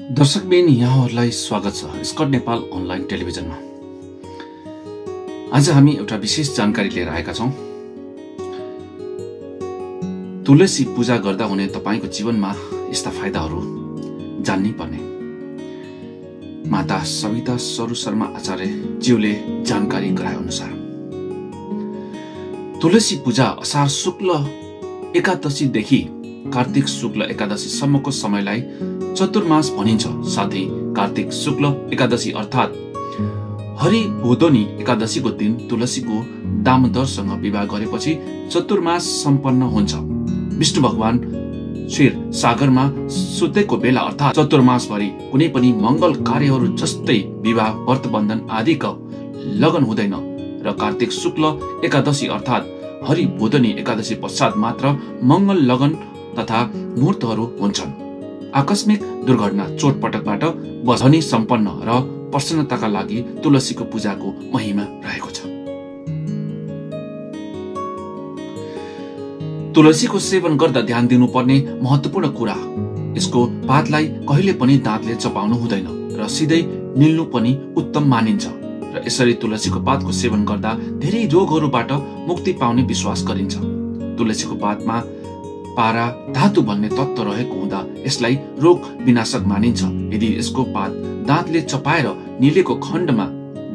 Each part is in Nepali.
दर्शकबिन यहाँहरूलाई स्वागत छ स्कट नेपाल अनलाइन टेलिभिजनमा। आज हामी एउटा विशेष जानकारी लिएर आएका छौँ। तुलसी पूजा गर्दा हुने तपाईँको जीवनमा यस्ता फाइदाहरू जान्नै पर्ने। माता सविता सरु शर्मा आचार्य ज्यूले जानकारी गराए अनुसार। तुलसी पूजा असार शुक्ल एकादशीदेखि कार्तिक शुक्ल एकादशीसम्मको समयलाई चतुर्मास भनिन्छ। साथै कार्तिक शुक्ल एकादशी अर्थात् हरि भोदोनी एकादशीको दिन तुलसीको दामोदरसँग विवाह गरेपछि चतुर्मास सम्पन्न हुन्छ। विष्णु भगवान क्षीर सागरमा सुतेको बेला अर्थात् चतुर्मासभरि कुनै पनि मङ्गल कार्यहरू जस्तै विवाह व्रतबन्धन आदिको लगन हुँदैन र कार्तिक शुक्ल एकादशी अर्थात् भोदनी एकादशी पश्चात मात्र मङ्गल लगन तथा मुहुर्तहरू हुन्छन्। आकस्मिक दुर्घटना चोटपटकबाट बझनी सम्पन्न र प्रसन्नताका लागि तुलसीको पूजाको महिमा रहेको छ। तुलसीको सेवन गर्दा ध्यान दिनुपर्ने महत्वपूर्ण कुरा यसको पातलाई कहिले पनि दाँतले चपाउनु हुँदैन र सिधै निल्नु पनि उत्तम मानिन्छ र यसरी तुलसीको पातको सेवन गर्दा धेरै रोगहरूबाट मुक्ति पाउने विश्वास गरिन्छ। तुलसीको पातमा पारा धातु भन्ने तत्व रहेको हुँदा यसलाई रोग विनाशक मानिन्छ। यदि यसको पात दाँतले चपाएर निलेको खण्डमा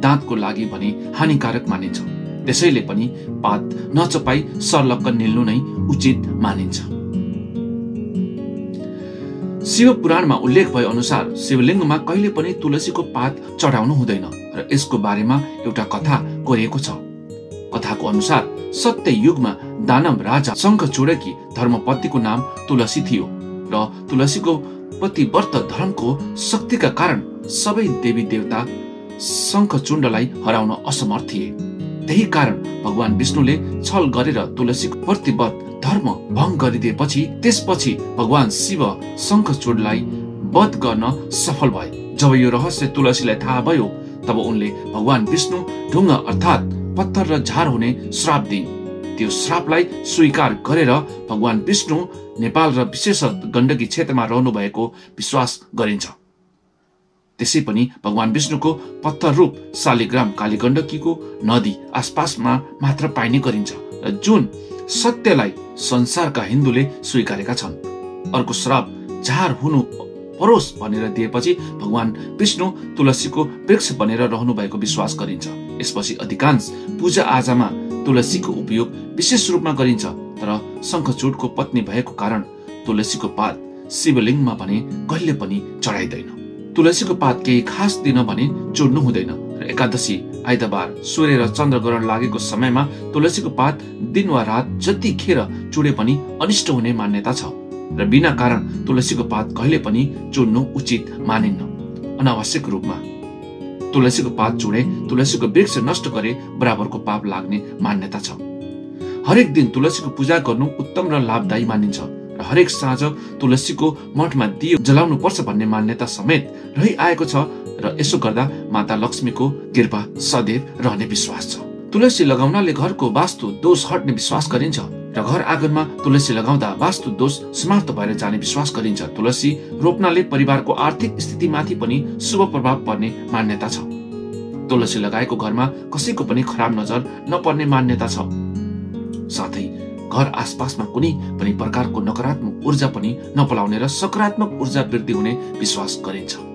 दाँतको लागि भने हानिकारक मानिन्छ। त्यसैले पनि पात नचपाई सर्लक्क निल्नु नै उचित मानिन्छ। शिव पुराणमा उल्लेख भए अनुसार शिवलिङ्गमा कहिले पनि तुलसीको पात चढाउनु हुँदैन र यसको बारेमा एउटा कथा कोरिएको छ। कथाको अनुसार सत्य युगमा दानव राजा शङ्ख चुडकी धर्मपतिको नाम तुलसी थियो र तुलसीको पतिव्रत धर्मको शक्तिका कारण सबै देवी देवता शङ्खचुण्डलाई हराउन असमर्थ थिए। त्यही कारण भगवान विष्णुले छल गरेर तुलसीको प्रतिव्रत धर्म भङ्ग गरिदिएपछि त्यसपछि भगवान शिव शङ्खचूडलाई वध गर्न सफल भए। जब यो रहस्य तुलसीलाई थाहा भयो तब उनले भगवान विष्णु ढुङ्गा अर्थात् पत्थर र झार हुने श्राप दिइन्। त्यो श्रापलाई स्वीकार गरेर भगवान विष्णु नेपाल र विशेष गण्डकी क्षेत्रमा रहनु भएको विश्वास गरिन्छ। त्यसै पनि भगवान विष्णुको पत्थर रूप शालिग्राम कालीगण्डकीको नदी आसपासमा मात्र पाइने गरिन्छ र जुन सत्यलाई संसारका हिन्दूले स्वीकारेका छन्। अर्को श्राप झार हुनु परोस् भनेर दिएपछि भगवान विष्णु तुलसीको वृक्ष बनेर रहनु भएको विश्वास गरिन्छ। यसपछि अधिकांश पूजा आजामा तुलसीको उपयोग विशेष रूपमा गरिन्छ तर शङ्खचूडको पत्नी भएको कारण तुलसीको पात शिवलिङ्गमा भने कहिले पनि चढाइँदैन। तुलसीको पात केही खास दिन भने चुड्नु हुँदैन र एकादशी आइतबार सूर्य र चन्द्र ग्रहण लागेको समयमा तुलसीको पात दिन वा रात जतिखेर चुडे पनि अनिष्ट हुने मान्यता छ र बिना कारण तुलसीको पात कहिले पनि चुड्नु उचित मानिन्न। अनावश्यक रूपमा तुलसीको पात चुडे तुलसीको वृक्ष नष्ट गरे बराबरको पाप लाग्ने मान्यता छ। हरेक दिन तुलसीको पूजा गर्नु उत्तम र लाभदायी मानिन्छ र हरेक साँझ तुलसीको मठमा दियो जलाउनु पर्छ भन्ने मान्यता समेत रहि आएको छ र यसो गर्दा माता लक्ष्मीको कृपा सदैव रहने विश्वास छ। तुलसी लगाउनाले घरको वास्तु दोष हट्ने विश्वास गरिन्छ। र घर आँगनमा तुलसी लगाउँदा वास्तु दोष समाप्त भएर जाने विश्वास गरिन्छ। तुलसी रोप्नाले परिवारको आर्थिक स्थितिमाथि पनि शुभ प्रभाव पर्ने मान्यता छ। तुलसी लगाएको घरमा कसैको पनि खराब नजर नपर्ने मान्यता छ। साथै घर आसपासमा कुनै पनि प्रकारको नकारात्मक ऊर्जा पनि नपलाउने र सकारात्मक ऊर्जा वृद्धि हुने विश्वास गरिन्छ।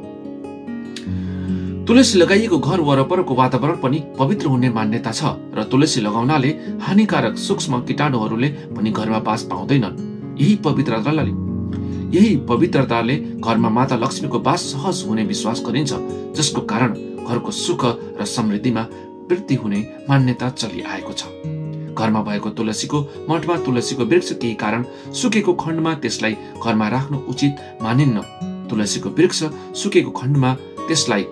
तुलसी लगाइएको घर वरपरको वातावरण पनि पवित्र हुने मान्यता छ र तुलसी लगाउनाले हानिकारक सूक्ष्म कीटाणुहरूले पनि घरमा बास पाउँदैनन्। यही पवित्रताले यही पवित्रताले घरमा माता लक्ष्मीको बास सहज हुने विश्वास गरिन्छ जसको कारण घरको सुख र समृद्धिमा वृद्धि हुने मान्यता चलिआएको छ। घरमा भएको तुलसीको मठमा तुलसीको वृक्ष केही कारण सुकेको खण्डमा त्यसलाई घरमा राख्नु उचित मानिन्न। तुलसीको वृक्ष सुकेको खण्डमा त्यसलाई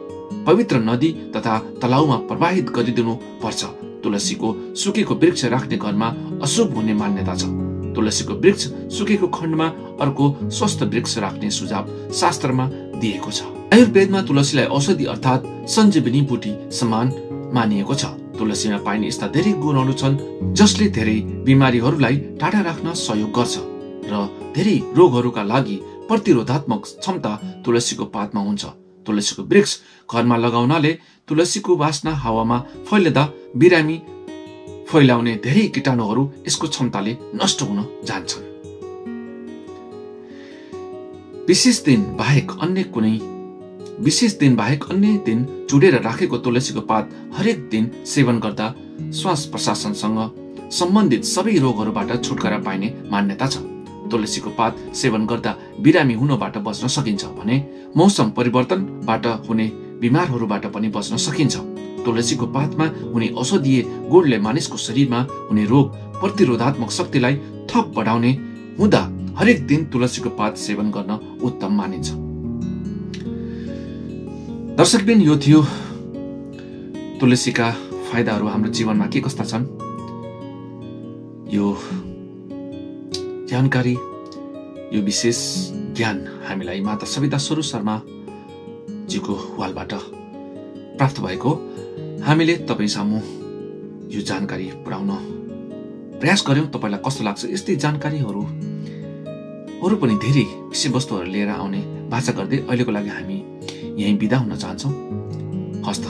पवित्र नदी तथा तलाउमा प्रवाहित गरिदिनु पर्छ। तुलसीको सुकेको वृक्ष राख्ने घरमा अशुभ हुने मान्यता छ। तुलसीको वृक्ष सुकेको खण्डमा अर्को स्वस्थ वृक्ष राख्ने सुझाव शास्त्रमा दिएको छ। आयुर्वेदमा तुलसीलाई औषधि अर्थात् सञ्जीवनी बुटी समान मानिएको छ। तुलसीमा पाइने यस्ता धेरै गुणहरू छन् जसले धेरै बिमारीहरूलाई टाढा राख्न सहयोग गर्छ र धेरै रोगहरूका लागि प्रतिरोधात्मक क्षमता तुलसीको पातमा हुन्छ। तुलसीको वृक्ष घरमा लगाउनाले तुलसीको बास्ना हावामा फैलिँदा बिरामी फैलाउने धेरै किटाणुहरू यसको क्षमताले नष्ट हुन जान्छन्। विशेष दिन बाहेक अन्य कुनै विशेष दिन बाहेक अन्य दिन चुडेर राखेको तुलसीको पात हरेक दिन सेवन गर्दा श्वास प्रशासनसँग सम्बन्धित सबै रोगहरूबाट छुटकारा पाइने मान्यता छ। तुलसीको पात सेवन गर्दा बिरामी हुनबाट बच्न सकिन्छ भने मौसम परिवर्तनबाट हुने बिमारहरूबाट पनि बच्न सकिन्छ। तुलसीको पातमा हुने औषधीय गुणले मानिसको शरीरमा हुने रोग प्रतिरोधात्मक शक्तिलाई थप बढाउने हुँदा हरेक दिन तुलसीको पात सेवन गर्न उत्तम मानिन्छ। दर्शकबिन यो थियो तुलसीका फाइदाहरू हाम्रो जीवनमा के कस्ता छन्? यो जानकारी यो विशेष ज्ञान हामीलाई माता सविता स्वरूप शर्मा जीको वालबाट प्राप्त भएको। हामीले तपाईँ सामु यो जानकारी पुर्याउन प्रयास गऱ्यौँ तपाईँलाई कस्तो लाग्छ यस्तै जानकारीहरू? अरू पनि धेरै विषयवस्तुहरू लिएर आउने भाषा गर्दै अहिलेको लागि हामी यहीँ बिदा हुन चाहन्छौँ। हस्त